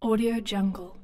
Audio Jungle.